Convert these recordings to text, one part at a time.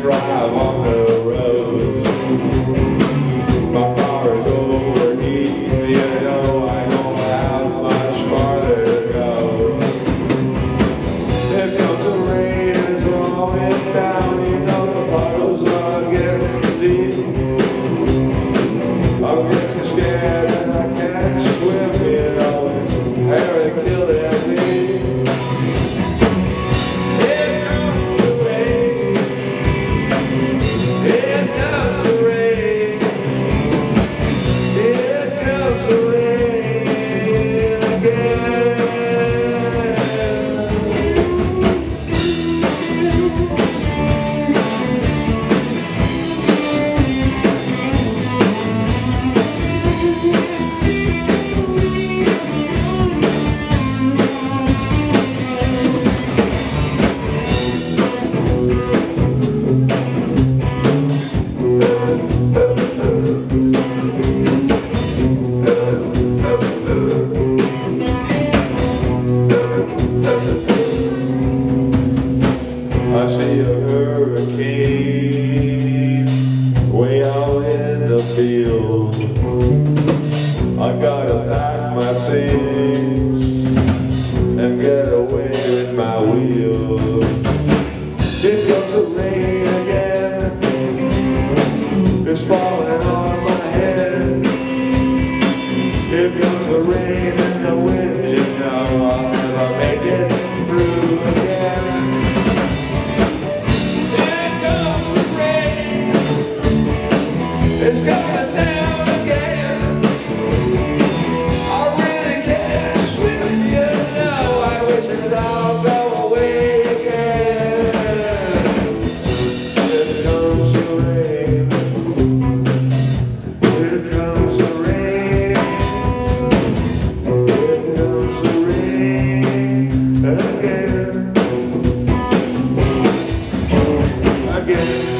from a longer I see a hurricane way out in the field. I gotta pack my things and get away with my wheel. To rain again. It's falling. say again.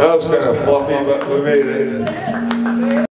That was kind of fluffy, but we made it.